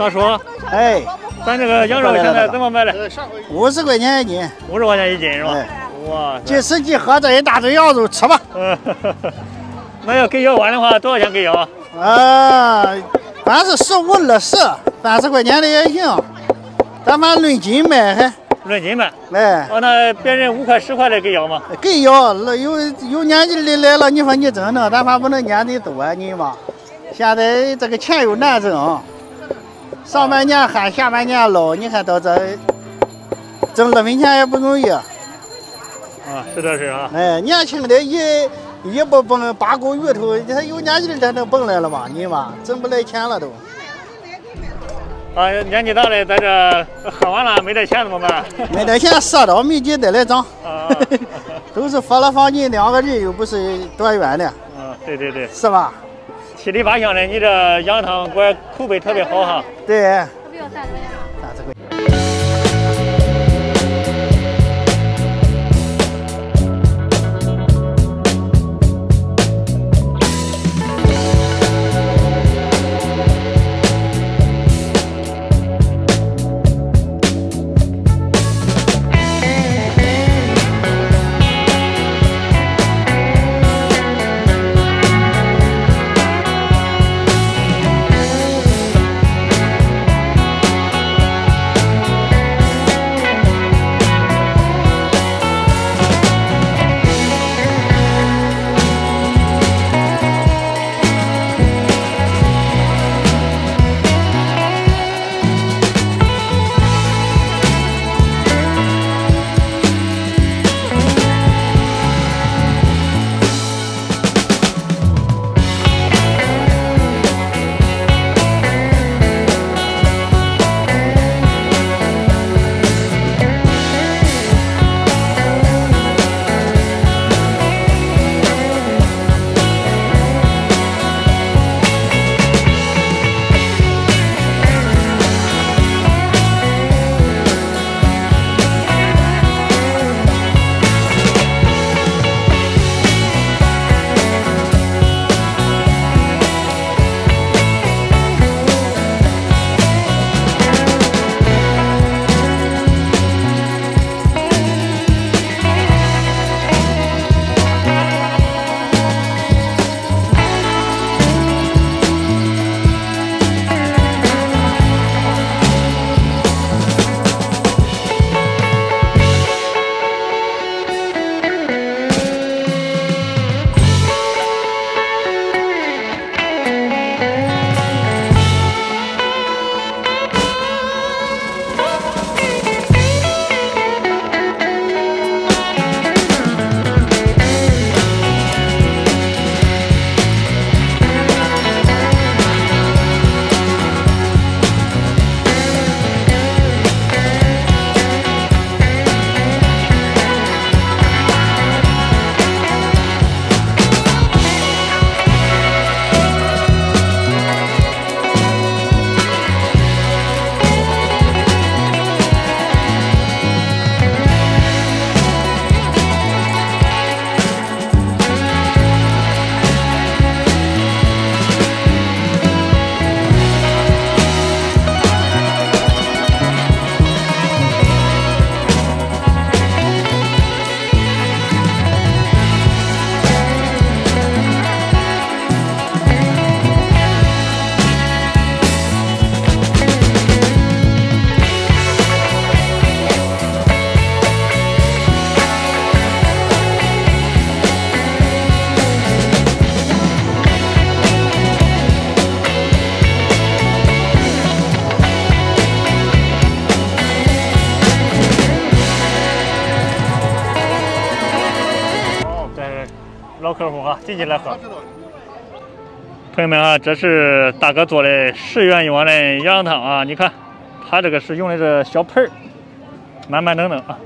大叔，哎，咱这个羊肉现在怎么卖的？五十块钱一斤，五十块钱一斤是吧？哎哇，这司机喝这一大堆羊肉，吃吧。嗯，那要给腰丸的话，多少钱给腰？啊，凡是十五、二十、三十块钱的也行，咱反正论斤卖还。论斤卖。哎，哦，那别人五块、十块的给腰吗？给腰，那有有年纪的来了，你说你挣挣，咱反不能撵的多，你嘛。现在这个钱又难挣，上半年旱，下半年涝，你看到这挣二分钱也不容易。啊，是这是啊。哎，年轻的一一不蹦八股鱼头，他有年纪的他能蹦来了吗？你嘛挣不来钱了都。啊，年纪大的在这喝完了没得钱怎么办？没得钱，赊到米几再来涨。啊，都是发了房金，两个人又不是多远的。嗯，对对对，是吧？七里八乡的，你这羊汤馆口碑特别好哈。对。老客户哈，进去来喝。朋友们啊，这是大哥做的十元一碗的羊汤啊！你看，他这个是用的这小盆儿，满满登登啊。